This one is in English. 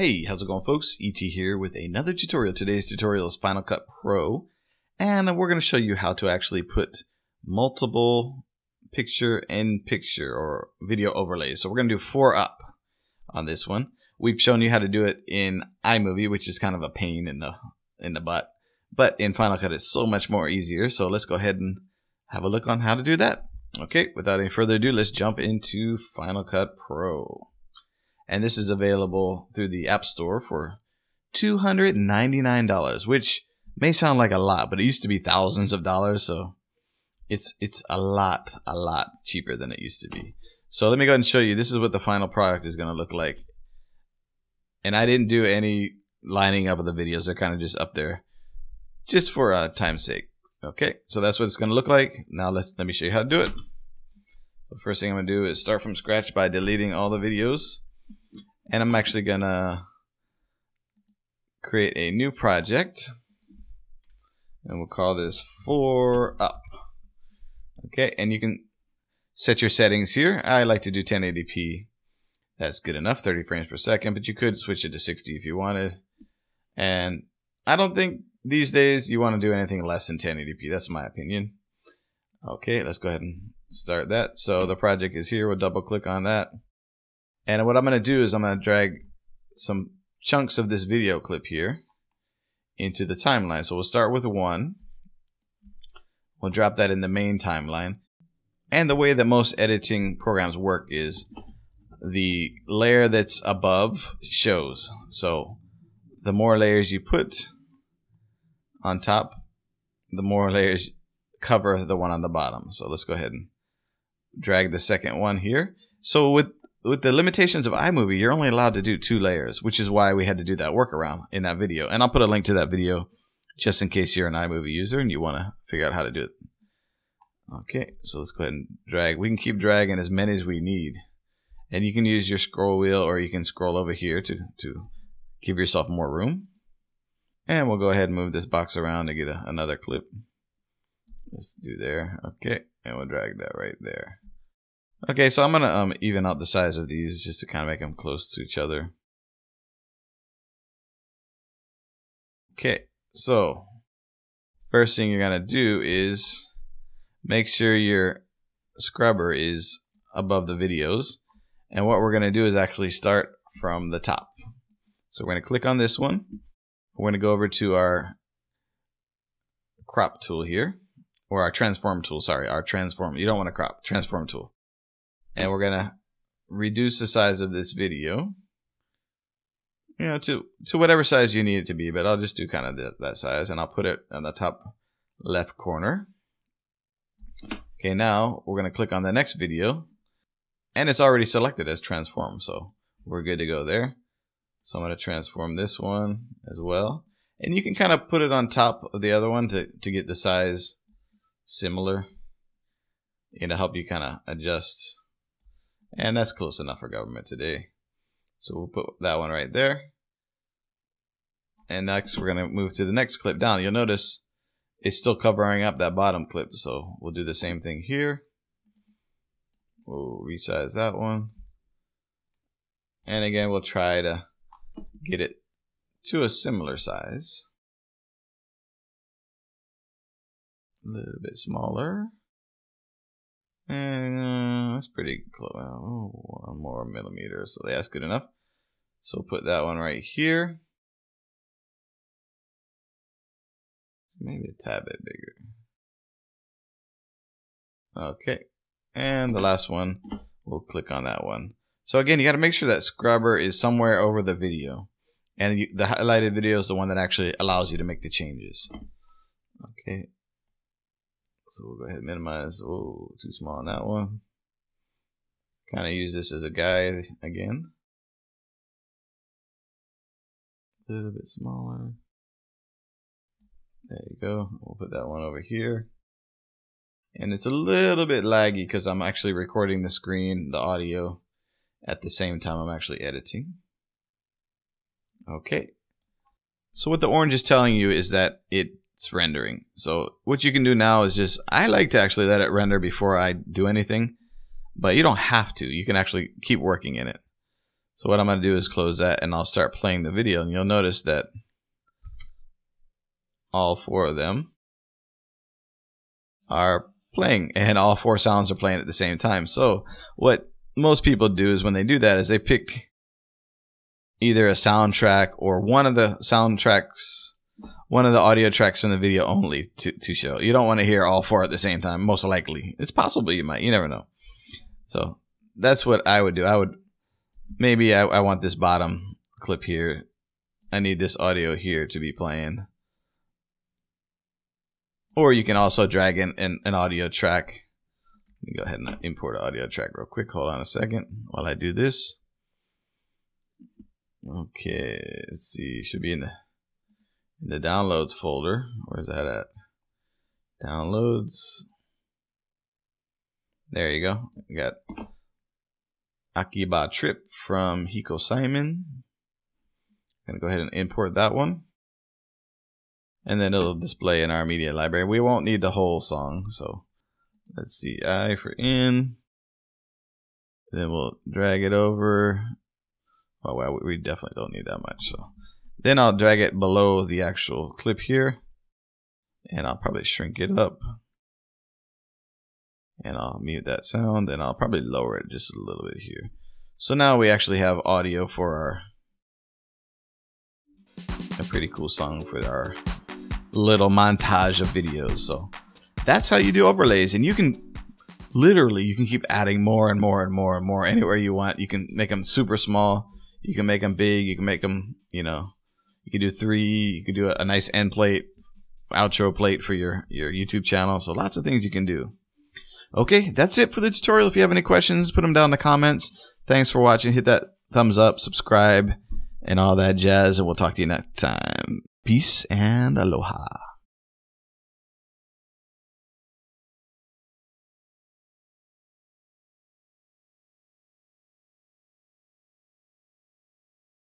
Hey, how's it going folks? ET here with another tutorial. Today's tutorial is Final Cut Pro and we're going to show you how to actually put multiple picture in picture or video overlays. So we're going to do four up on this one. We've shown you how to do it in iMovie, which is kind of a pain in the in the butt. But in Final Cut it's so much more easier. So let's go ahead and have a look on how to do that. Okay, without any further ado, let's jump into Final Cut Pro and this is available through the App Store for $299, which may sound like a lot, but it used to be thousands of dollars, so it's it's a lot, a lot cheaper than it used to be. So let me go ahead and show you. This is what the final product is going to look like. And I didn't do any lining up of the videos. They're kind of just up there just for uh, time's sake. Okay, so that's what it's going to look like. Now let's let me show you how to do it. The first thing I'm going to do is start from scratch by deleting all the videos. And I'm actually going to create a new project. And we'll call this 4 up. Okay, and you can set your settings here. I like to do 1080p. That's good enough, 30 frames per second, but you could switch it to 60 if you wanted. And I don't think these days you want to do anything less than 1080p. That's my opinion. Okay, let's go ahead and start that. So the project is here. We'll double click on that. And what I'm going to do is I'm going to drag some chunks of this video clip here into the timeline. So we'll start with one. We'll drop that in the main timeline. And the way that most editing programs work is the layer that's above shows. So the more layers you put on top, the more layers cover the one on the bottom. So let's go ahead and drag the second one here. So with with the limitations of iMovie, you're only allowed to do two layers, which is why we had to do that workaround in that video. And I'll put a link to that video just in case you're an iMovie user and you want to figure out how to do it. Okay, so let's go ahead and drag. We can keep dragging as many as we need. And you can use your scroll wheel or you can scroll over here to, to give yourself more room. And we'll go ahead and move this box around to get a, another clip. Let's do there. Okay, and we'll drag that right there. Okay, so I'm going to um, even out the size of these just to kind of make them close to each other. Okay, so first thing you're going to do is make sure your scrubber is above the videos. And what we're going to do is actually start from the top. So we're going to click on this one. We're going to go over to our crop tool here, or our transform tool, sorry, our transform. You don't want to crop, transform tool and we're gonna reduce the size of this video. You know to to whatever size you need it to be but I'll just do kind of the, that size and I'll put it on the top left corner. Okay now we're gonna click on the next video. And it's already selected as transform so we're good to go there. So I'm to transform this one as well. And you can kind of put it on top of the other one to, to get the size similar. And to help you kind of adjust and that's close enough for government today. So we'll put that one right there. And next we're going to move to the next clip down. You'll notice it's still covering up that bottom clip. So we'll do the same thing here. We'll resize that one. And again, we'll try to get it to a similar size. A little bit smaller. And uh, that's pretty close. Oh, one more millimeter. So that's good enough. So we'll put that one right here. Maybe a tad bit bigger. Okay. And the last one, we'll click on that one. So again, you got to make sure that scrubber is somewhere over the video. And you, the highlighted video is the one that actually allows you to make the changes. Okay. So we'll go ahead and minimize. Oh, too small on that one. Kind of use this as a guide again. A little bit smaller. There you go. We'll put that one over here. And it's a little bit laggy because I'm actually recording the screen, the audio, at the same time I'm actually editing. Okay. So what the orange is telling you is that it it's rendering. So what you can do now is just, I like to actually let it render before I do anything, but you don't have to. You can actually keep working in it. So what I'm going to do is close that and I'll start playing the video and you'll notice that all four of them are playing and all four sounds are playing at the same time. So what most people do is when they do that is they pick either a soundtrack or one of the soundtracks, one of the audio tracks from the video only to, to show. You don't want to hear all four at the same time, most likely. It's possible you might, you never know. So that's what I would do. I would maybe I, I want this bottom clip here. I need this audio here to be playing. Or you can also drag in an, an audio track. Let me go ahead and import audio track real quick. Hold on a second while I do this. Okay, let's see. Should be in the in the downloads folder. Where's that at? Downloads. There you go. We got Akiba Trip from Hiko Simon. I'm to go ahead and import that one. And then it'll display in our media library. We won't need the whole song. So let's see. I for in. Then we'll drag it over. Oh, well, we definitely don't need that much. So then I'll drag it below the actual clip here. And I'll probably shrink it up and I'll mute that sound and I'll probably lower it just a little bit here. So now we actually have audio for our a pretty cool song for our little montage of videos. So that's how you do overlays and you can literally you can keep adding more and more and more and more anywhere you want. You can make them super small, you can make them big, you can make them, you know, you can do 3, you can do a, a nice end plate, outro plate for your your YouTube channel. So lots of things you can do. Okay, that's it for the tutorial. If you have any questions, put them down in the comments. Thanks for watching. Hit that thumbs up, subscribe, and all that jazz. And we'll talk to you next time. Peace and aloha.